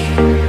me.